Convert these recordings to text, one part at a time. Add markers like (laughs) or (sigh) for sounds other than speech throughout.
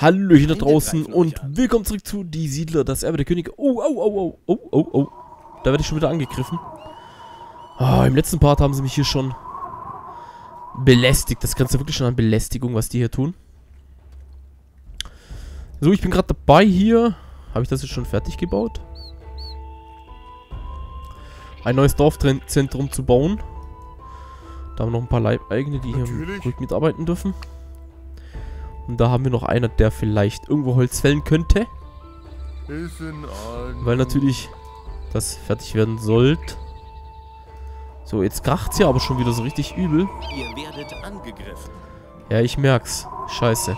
Hallöchen da draußen und willkommen zurück zu Die Siedler, das Erbe der Könige. Oh, oh, oh, oh, oh, oh, oh. Da werde ich schon wieder angegriffen. Ah, Im letzten Part haben sie mich hier schon belästigt. Das grenzt ja wirklich schon an Belästigung, was die hier tun. So, ich bin gerade dabei hier. Habe ich das jetzt schon fertig gebaut? Ein neues Dorfzentrum zu bauen. Da haben wir noch ein paar Leibeigene, die hier gut mitarbeiten dürfen. Und da haben wir noch einer, der vielleicht irgendwo Holz fällen könnte. Weil natürlich das fertig werden sollte. So, jetzt kracht's ja aber schon wieder so richtig übel. Ihr werdet angegriffen. Ja, ich merk's. Scheiße.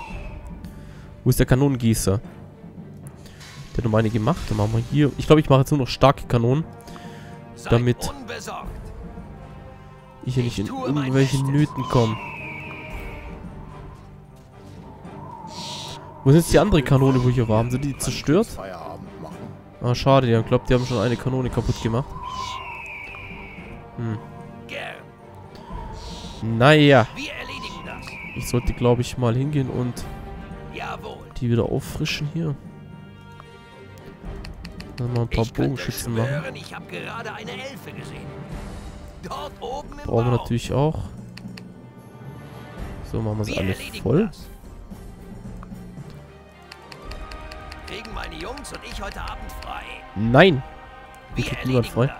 Wo ist der Kanonengießer? Der hat noch eine gemacht. Dann machen wir hier. Ich glaube, ich mache jetzt nur noch starke Kanonen. Damit ich hier nicht in irgendwelche Nöten komme. Wo ist jetzt die andere Kanone, wo hier war? Haben sie die zerstört? Ah, schade. Ich glaube, die haben schon eine Kanone kaputt gemacht. Hm. Naja. Ich sollte, glaube ich, mal hingehen und die wieder auffrischen hier. Dann mal ein paar Bogenschützen machen. Brauchen wir natürlich auch. So, machen wir es alle voll. Meine Jungs und ich heute Abend frei? Nein. Ich krieg niemand frei.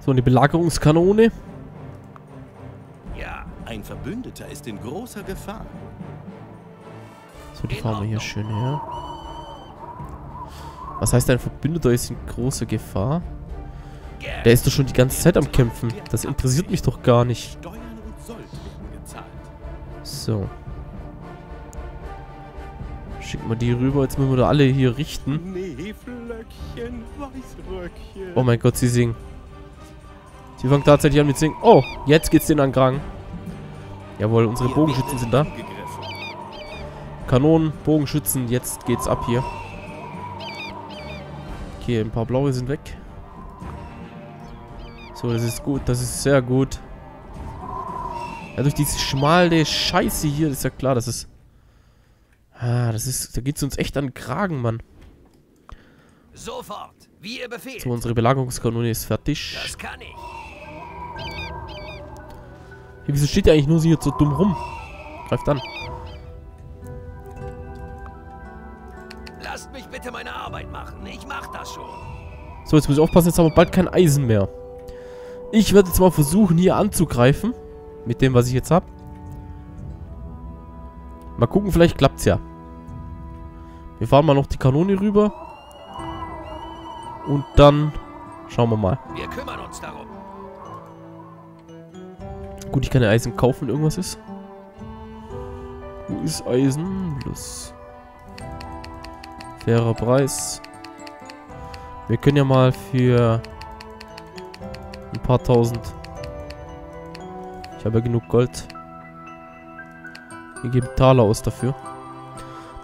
So, eine Belagerungskanone. Ja, ein Verbündeter ist in großer Gefahr. So, die fahren wir hier schön her. Was heißt, ein Verbündeter ist in großer Gefahr? Der ist doch schon die ganze Zeit am Kämpfen. Das interessiert mich doch gar nicht. So. Schicken wir die rüber. Jetzt müssen wir da alle hier richten. Oh mein Gott, sie singen. Sie fangen tatsächlich an mit singen. Oh, jetzt geht's denen an Kragen. Jawohl, unsere Bogenschützen sind da. Kanonen, Bogenschützen, jetzt geht's ab hier. Okay, ein paar blaue sind weg. So, das ist gut, das ist sehr gut. Ja, durch diese schmale Scheiße hier, ist ja klar, das ist Ah, das ist, da geht's uns echt an den Kragen, Mann. Sofort, wie ihr befehlt. So, unsere Belagerungskanone ist fertig. Das kann ich. Hey, wieso steht ihr eigentlich nur hier so dumm rum? Greift an. Lasst mich bitte meine Arbeit machen. Ich mach das schon. So, jetzt muss ich aufpassen, jetzt haben wir bald kein Eisen mehr. Ich werde jetzt mal versuchen, hier anzugreifen. Mit dem, was ich jetzt habe. Mal gucken, vielleicht klappt's ja. Wir fahren mal noch die Kanone rüber. Und dann schauen wir mal. Wir kümmern uns darum. Gut, ich kann ja Eisen kaufen, wenn irgendwas ist. Wo ist Eisen? Plus. Fairer Preis. Wir können ja mal für ein paar tausend. Ich habe ja genug Gold. Wir geben Taler aus dafür.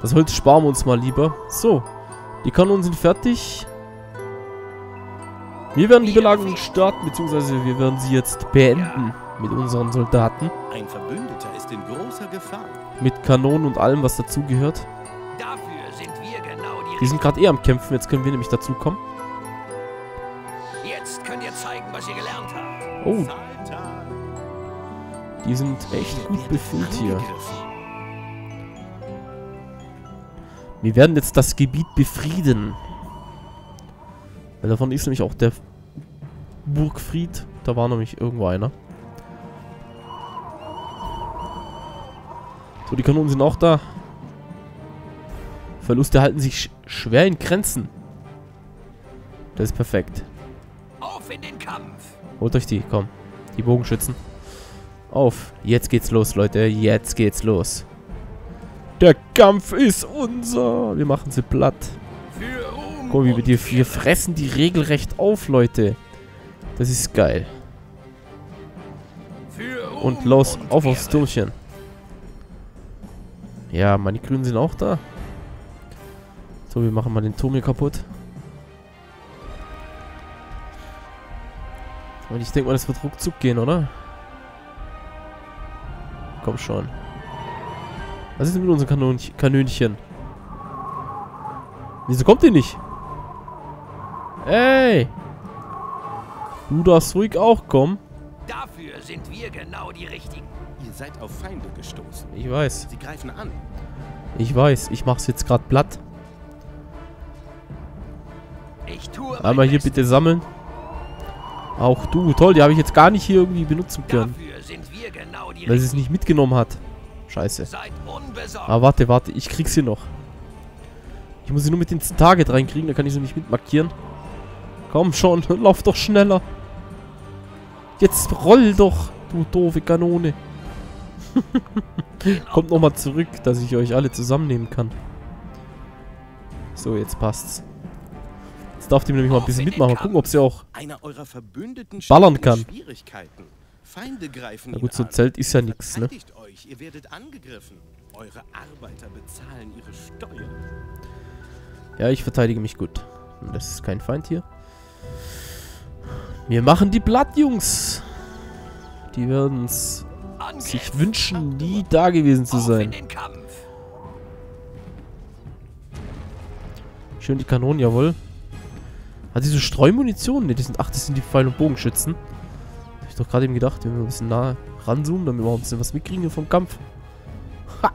Das Holz sparen wir uns mal lieber. So. Die Kanonen sind fertig. Wir werden die Belagerung starten, beziehungsweise wir werden sie jetzt beenden mit unseren Soldaten. Ein Verbündeter ist in großer Gefahr. Mit Kanonen und allem, was dazugehört. Genau die, die sind gerade eh am Kämpfen, jetzt können wir nämlich dazukommen. Jetzt könnt ihr zeigen, was ihr gelernt habt. Oh. Die sind echt gut befüllt hier. Wir werden jetzt das Gebiet befrieden. Weil davon ist nämlich auch der Burgfried. Da war nämlich irgendwo einer. So, die Kanonen sind auch da. Verluste halten sich sch schwer in Grenzen. Das ist perfekt. Auf in den Kampf. Holt euch die, komm. Die Bogenschützen. Auf. Jetzt geht's los, Leute. Jetzt geht's los. Der Kampf ist unser. Wir machen sie platt. Guck, wie wir, die, wir fressen die regelrecht auf, Leute. Das ist geil. Und los, auf aufs Turmchen. Ja, meine Grünen sind auch da. So, wir machen mal den Turm hier kaputt. Und ich denke mal, das wird ruckzuck gehen, oder? Komm schon. Was ist denn mit unserem Kanon Kanönchen? Wieso kommt ihr nicht? Ey! Du darfst ruhig auch kommen. Dafür sind wir genau die Richtigen. Ihr seid auf Feinde gestoßen. Ich weiß. Sie greifen an. Ich weiß. Ich mach's jetzt gerade platt. Ich tue Einmal hier bitte sammeln. Auch du. Toll, die habe ich jetzt gar nicht hier irgendwie benutzen können. Genau weil sie es nicht mitgenommen hat. Scheiße. Aber warte, warte. Ich krieg sie noch. Ich muss sie nur mit den Target reinkriegen. Da kann ich sie nicht mitmarkieren. Komm schon. (laughs) Lauf doch schneller. Jetzt roll doch, du doofe Kanone. (laughs) Kommt nochmal zurück, dass ich euch alle zusammennehmen kann. So, jetzt passt's. Jetzt darf die nämlich mal ein bisschen mitmachen. Mal gucken, ob sie auch ballern kann. Feinde greifen Na gut, so ein Zelt ist ja nichts, ne? Euch. Ihr werdet angegriffen. Eure Arbeiter bezahlen ihre Steuern. Ja, ich verteidige mich gut. Das ist kein Feind hier. Wir machen die Blatt, Jungs. Die werden es sich wünschen, nie da gewesen zu sein. Schön die Kanonen, jawohl. Hat diese Streumunition? Ne, die sind. Ach, das sind die Pfeil- und Bogenschützen. Ich doch gerade eben gedacht, wenn wir ein bisschen nah ranzoomen, damit wir auch ein bisschen was mitkriegen hier vom Kampf. Ha!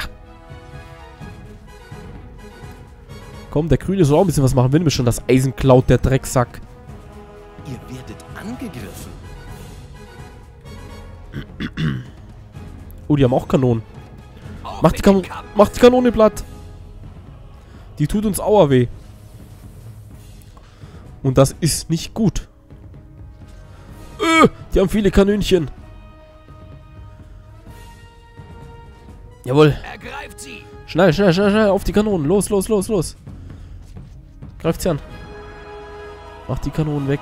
Komm, der Grüne soll auch ein bisschen was machen, wenn mir schon das Eisen klaut, der Drecksack. Ihr werdet angegriffen. Oh, die haben auch Kanonen. Macht die, kan Macht die Kanone platt. Die tut uns Aua weh. Und das ist nicht gut. Die haben viele Kanönchen. Jawohl. Schnell, schnell, schnell, schnell. Auf die Kanonen. Los, los, los, los. Greift sie an. Macht die Kanonen weg.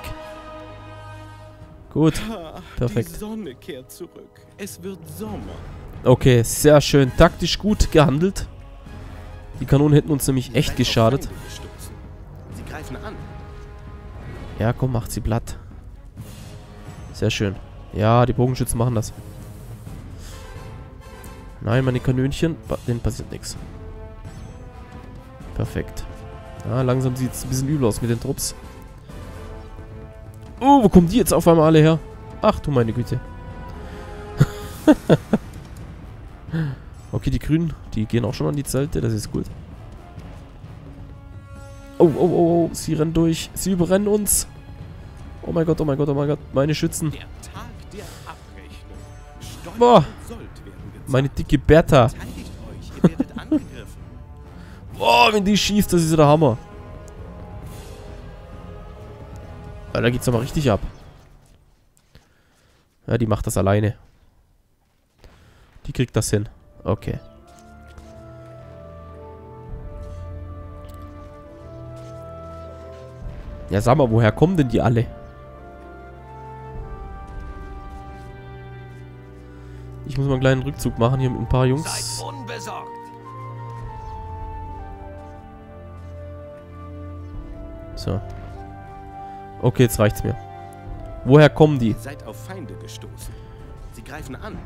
Gut. Perfekt. Die Sonne kehrt zurück. Es wird Sommer. Okay, sehr schön. Taktisch gut gehandelt. Die Kanonen hätten uns nämlich echt geschadet. Sie greifen an. Ja, komm, macht sie platt. Sehr schön. Ja, die Bogenschützen machen das. Nein, meine Kanönchen, denen passiert nichts. Perfekt. Ja, langsam sieht es ein bisschen übel aus mit den Trupps. Oh, wo kommen die jetzt auf einmal alle her? Ach du meine Güte. (laughs) okay, die Grünen, die gehen auch schon an die Zelte, das ist gut. Oh, oh, oh, oh, sie rennen durch. Sie überrennen uns. Oh mein Gott, oh mein Gott, oh mein Gott. Meine Schützen. Boah. Meine dicke Bertha. Boah, wenn die schießt, das ist der Hammer. Ja, da geht's aber richtig ab. Ja, die macht das alleine. Die kriegt das hin. Okay. Ja, sag mal, woher kommen denn die alle? Muss mal einen kleinen Rückzug machen hier mit ein paar Jungs. So. Okay, jetzt reicht's mir. Woher kommen die? Seid auf Feinde gestoßen. Sie greifen an.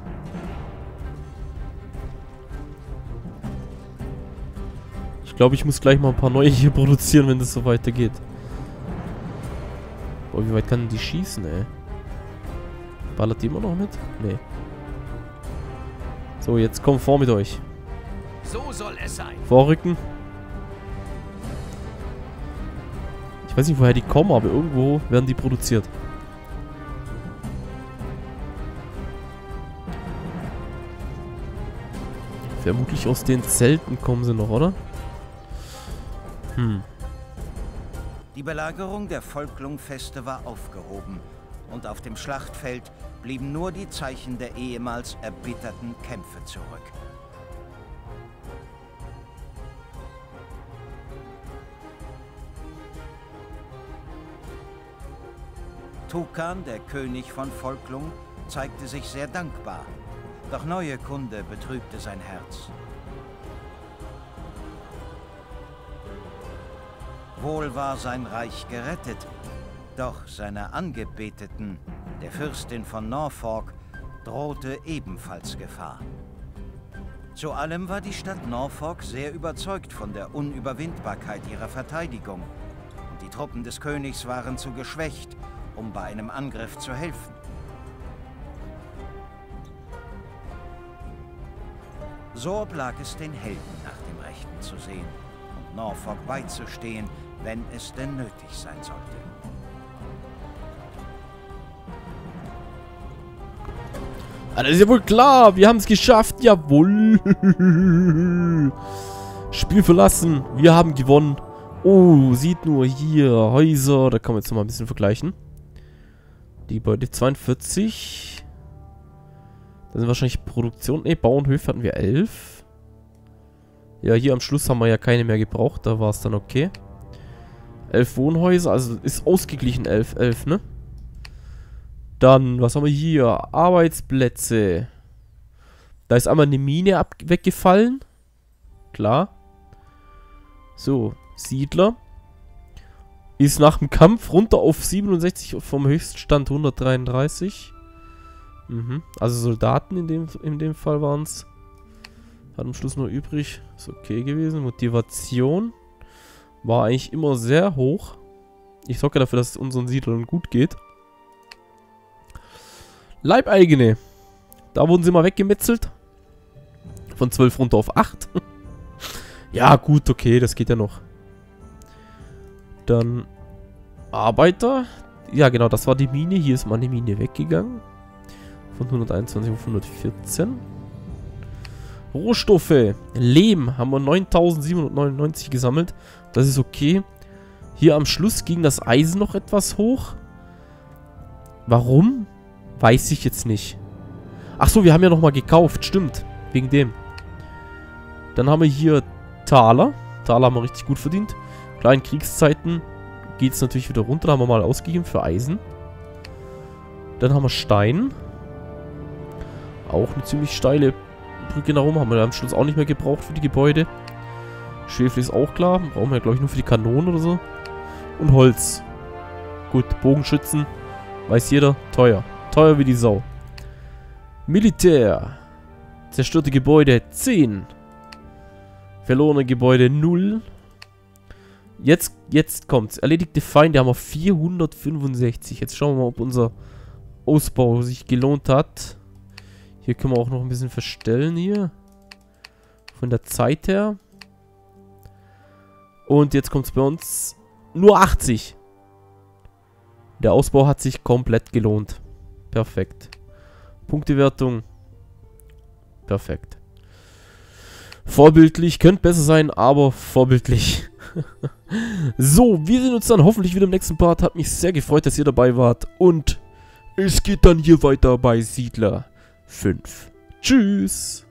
Ich glaube, ich muss gleich mal ein paar neue hier (laughs) produzieren, wenn das so weitergeht. Boah, wie weit kann die schießen, ey? Ballert die immer noch mit? Nee. So, jetzt komm vor mit euch. So soll es sein. Vorrücken. Ich weiß nicht, woher die kommen, aber irgendwo werden die produziert. Vermutlich aus den Zelten kommen sie noch, oder? Hm. Die Belagerung der Volklungfeste war aufgehoben und auf dem Schlachtfeld blieben nur die Zeichen der ehemals erbitterten Kämpfe zurück. Tukan, der König von Volklung, zeigte sich sehr dankbar. Doch neue Kunde betrübte sein Herz. Wohl war sein Reich gerettet, doch seiner Angebeteten, der Fürstin von Norfolk, drohte ebenfalls Gefahr. Zu allem war die Stadt Norfolk sehr überzeugt von der Unüberwindbarkeit ihrer Verteidigung. Und die Truppen des Königs waren zu geschwächt, um bei einem Angriff zu helfen. So oblag es den Helden nach dem Rechten zu sehen und Norfolk beizustehen, wenn es denn nötig sein sollte. Ah, das ist ja wohl klar. Wir haben es geschafft. Jawohl. Spiel verlassen. Wir haben gewonnen. Oh, sieht nur hier. Häuser. Da kann man jetzt noch mal ein bisschen vergleichen. Die Gebäude 42. Da sind wahrscheinlich Produktion. Ne, Bauernhöfe hatten wir 11. Ja, hier am Schluss haben wir ja keine mehr gebraucht. Da war es dann okay. 11 Wohnhäuser. Also ist ausgeglichen 11, 11, ne? Dann, was haben wir hier? Arbeitsplätze. Da ist einmal eine Mine ab weggefallen. Klar. So, Siedler. Ist nach dem Kampf runter auf 67 vom Höchststand 133. Mhm. Also Soldaten in dem, in dem Fall waren es. Hat am Schluss nur übrig. Ist okay gewesen. Motivation war eigentlich immer sehr hoch. Ich sorge dafür, dass es unseren Siedlern gut geht. Leibeigene. Da wurden sie mal weggemetzelt. Von 12 runter auf 8. (laughs) ja, gut, okay, das geht ja noch. Dann Arbeiter. Ja, genau, das war die Mine. Hier ist mal eine Mine weggegangen. Von 121 auf 114. Rohstoffe. Lehm haben wir 9799 gesammelt. Das ist okay. Hier am Schluss ging das Eisen noch etwas hoch. Warum? Weiß ich jetzt nicht. Ach so, wir haben ja nochmal gekauft. Stimmt. Wegen dem. Dann haben wir hier Taler. Taler haben wir richtig gut verdient. Klar, in Kriegszeiten geht es natürlich wieder runter. Da haben wir mal ausgegeben für Eisen. Dann haben wir Stein. Auch eine ziemlich steile Brücke nach oben. Haben wir am Schluss auch nicht mehr gebraucht für die Gebäude. Schwefel ist auch klar. Brauchen wir, glaube ich, nur für die Kanonen oder so. Und Holz. Gut, Bogenschützen. Weiß jeder. Teuer. Teuer wie die Sau. Militär. Zerstörte Gebäude 10. Verlorene Gebäude 0. Jetzt, jetzt kommt's. Erledigte Feinde haben wir 465. Jetzt schauen wir mal, ob unser Ausbau sich gelohnt hat. Hier können wir auch noch ein bisschen verstellen hier. Von der Zeit her. Und jetzt kommt es bei uns nur 80. Der Ausbau hat sich komplett gelohnt. Perfekt. Punktewertung. Perfekt. Vorbildlich. Könnte besser sein, aber vorbildlich. (laughs) so, wir sehen uns dann hoffentlich wieder im nächsten Part. Hat mich sehr gefreut, dass ihr dabei wart. Und es geht dann hier weiter bei Siedler 5. Tschüss.